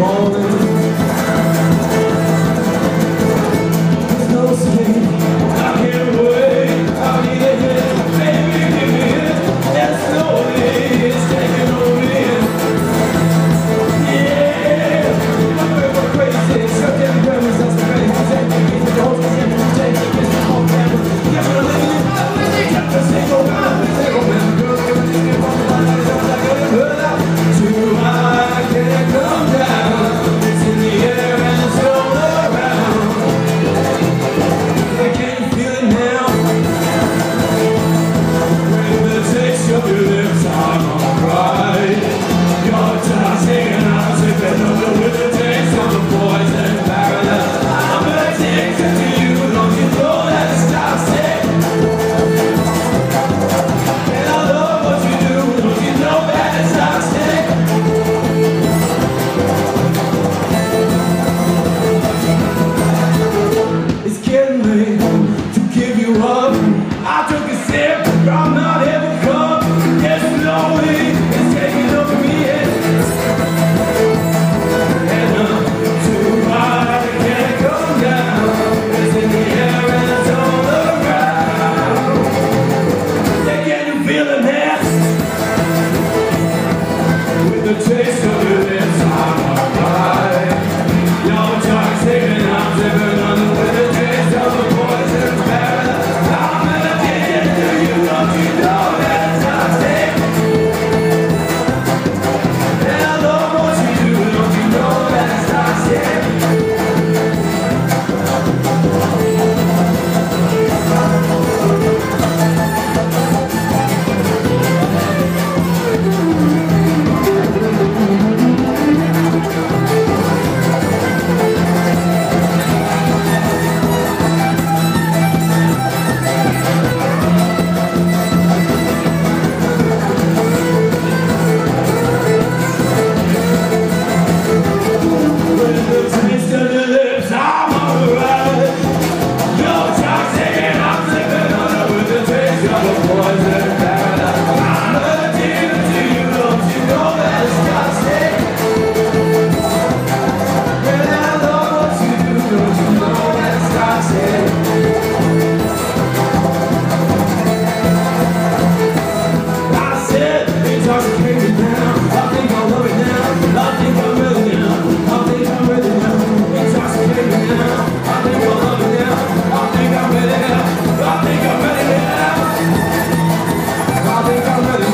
falling taste 그러면